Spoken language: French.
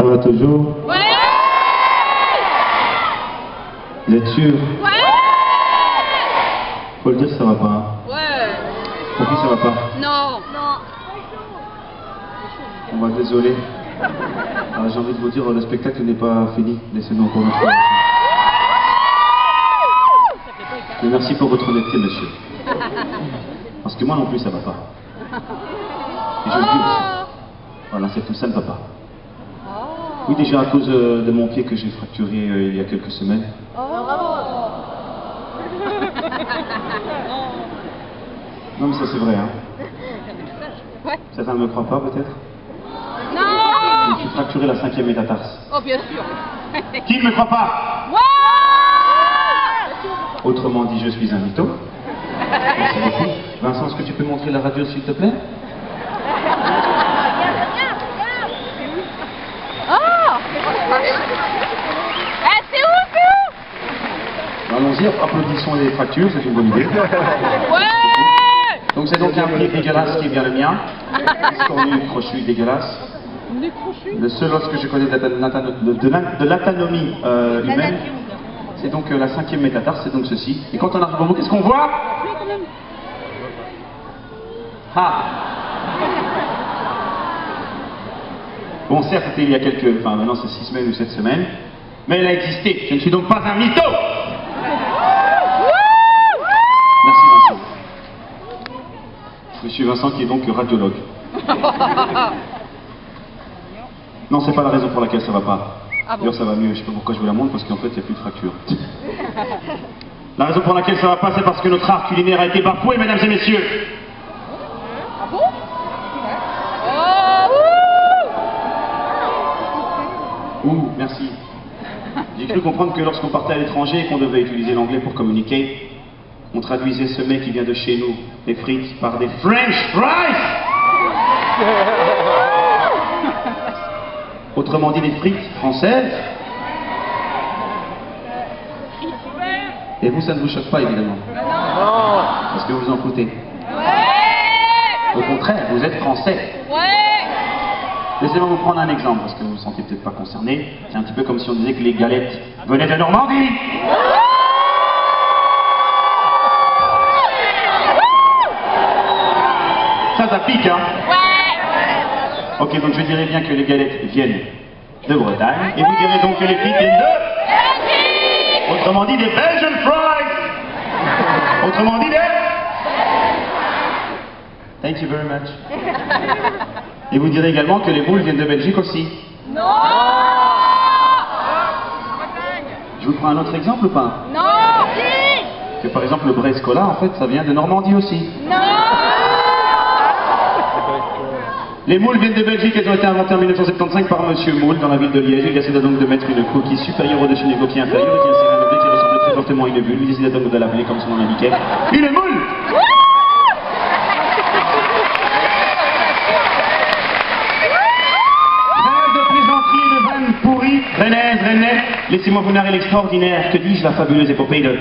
Ça va toujours Ouais Vous êtes sûr? Ouais Faut le dire, ça va pas. Ouais Pour qui ça va pas? Non Non On va désolé. Alors, J'ai envie de vous dire, le spectacle n'est pas fini. Laissez-nous encore fois. Mais merci pour votre honnêteté, monsieur. Parce que moi non plus, ça va pas. Et je le dis aussi. Voilà, c'est tout, ça ne va pas. Oui, déjà à cause euh, de mon pied que j'ai fracturé euh, il y a quelques semaines. Non, mais ça c'est vrai, hein. Ouais Certains ne me croient pas, peut-être? Non Je me suis fracturé la cinquième métatarse. Oh, bien sûr Qui ne me croit pas? Ouais Autrement dit, je suis un mytho. Merci beaucoup. Vincent, est-ce que tu peux montrer la radio, s'il te plaît Oh Eh, c'est où, c'est Allons-y, applaudissons les fractures, c'est une bonne idée. Ouais Donc c'est donc un pied dégueulasse qui est bien le mien. Escornu, crochu, dégueulasse. Le seul os que je connais de la- de, de la- de l'anatomie euh, humaine, c'est donc euh, la cinquième métatarse, c'est donc ceci. Et quand on arrive au bout, qu'est-ce qu'on voit? Ah Bon, certes, c'était il y a quelques... Enfin, maintenant c'est six semaines ou sept semaines. Mais elle a existé. Je ne suis donc pas un mytho Monsieur Vincent qui est donc radiologue. Non, c'est pas la raison pour laquelle ça va pas. Ah bon D'ailleurs, ça va mieux. Je sais pas pourquoi je vous la montre, parce qu'en fait, il n'y a plus de fracture. la raison pour laquelle ça va pas, c'est parce que notre art culinaire a été bafoué, mesdames et messieurs. Ah bon? Oh Ouh, merci. J'ai cru comprendre que lorsqu'on partait à l'étranger et qu'on devait utiliser l'anglais pour communiquer, on traduisait ce mec qui vient de chez nous, les frites, par des French fries Autrement dit, des frites françaises. Et vous, ça ne vous choque pas, évidemment. Parce que vous en foutez. Ouais Au contraire, vous êtes français. Ouais Laissez-moi vous prendre un exemple, parce que vous ne vous sentez peut-être pas concerné. C'est un petit peu comme si on disait que les galettes venaient de Normandie. Ça, pique, hein. Ouais. Ok, donc je dirais bien que les galettes viennent de Bretagne, et vous direz donc que les frites viennent de... Autrement dit, des Belgian fries. Autrement dit, des... Thank you very much. Et vous direz également que les moules viennent de Belgique aussi. Non. Je vous prends un autre exemple ou pas? Non. Que par exemple le Brescola, en fait, ça vient de Normandie aussi. Non Les moules viennent de Belgique, elles ont été inventées en 1975 par Monsieur Moule dans la ville de Liège. Il décida donc de mettre une coquille supérieure au-dessus d'une coquille inférieure et qui insérait un objet qui ressemblait très fortement à une bulle. Il décida donc de l'appeler comme son nom l'indiquait. Une moule. Rennaise, Rennais, laissez-moi vous narrer l'extraordinaire, que dis-je, la fabuleuse épopée de